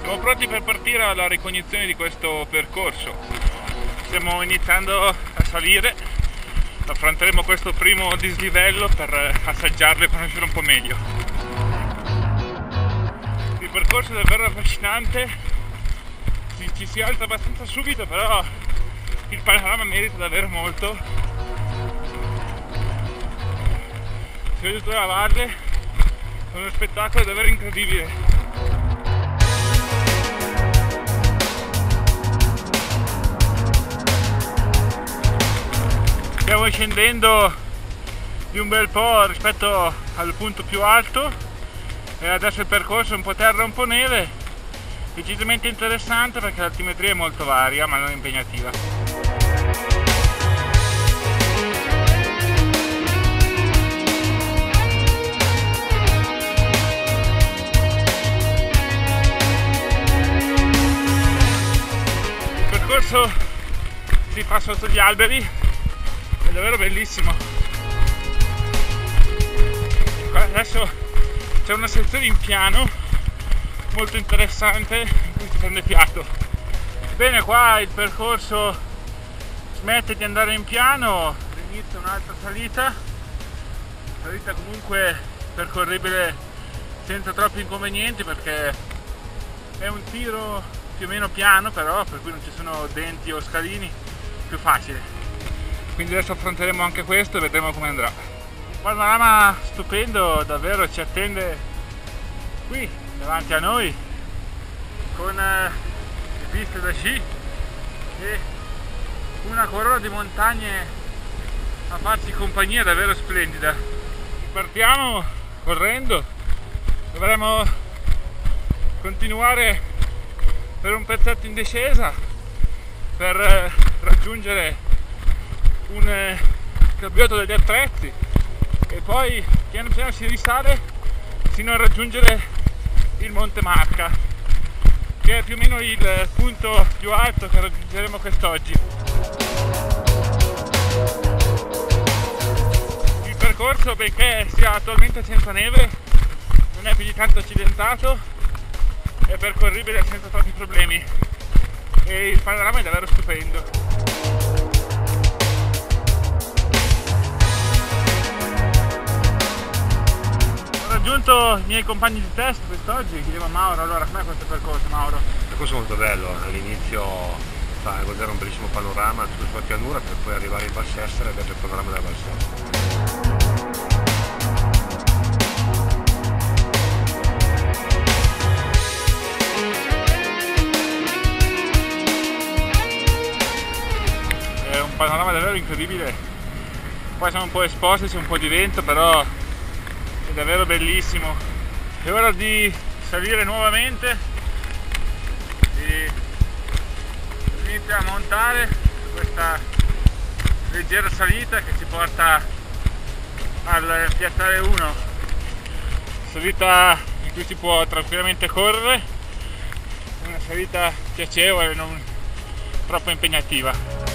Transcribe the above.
Siamo pronti per partire alla ricognizione di questo percorso. Stiamo iniziando a salire, affronteremo questo primo dislivello per assaggiarlo e conoscere un po' meglio. Il percorso è davvero affascinante, ci, ci si alza abbastanza subito, però il panorama merita davvero molto. Si vede tutta la valle, è uno spettacolo davvero incredibile. stiamo scendendo di un bel po' rispetto al punto più alto. E adesso il percorso è un po' terra un po' neve. Decisamente interessante perché l'altimetria è molto varia ma non impegnativa percorso si fa sotto gli alberi. È davvero bellissimo. Adesso c'è una sezione in piano molto interessante in cui si prende fiato bene qua il percorso smette di andare in piano. Inizia un'altra salita. Salita comunque percorribile senza troppi inconvenienti perché è un tiro più o meno piano però per cui non ci sono denti o scalini più facile. Quindi adesso affronteremo anche questo e vedremo come andrà. Un panorama stupendo davvero ci attende qui davanti a noi con eh, le piste da sci e una corona di montagne a farci compagnia davvero splendida. Partiamo correndo. Dovremo continuare per un pezzetto in discesa per eh, raggiungere un eh, cambiato degli attrezzi e poi piano piano si risale fino a raggiungere il Monte Marca che è più o meno il punto più alto che raggiungeremo quest'oggi. Il percorso benché sia attualmente senza neve non è più di tanto accidentato percorribile senza troppi problemi e il panorama è davvero stupendo. raggiunto i miei compagni di test quest'oggi, chiedevo a Mauro, allora com'è questo percorso Mauro? Il percorso è molto bello, all'inizio fa godere un bellissimo panorama sulla pianura per poi arrivare in Valsessere e vedere il panorama della Valsessere. Panorama davvero incredibile, poi siamo un po' esposti, c'è un po' di vento, però è davvero bellissimo. È ora di salire nuovamente e inizia a montare questa leggera salita che ci porta al piazzale 1 salita in cui si può tranquillamente correre. Una salita piacevole non troppo impegnativa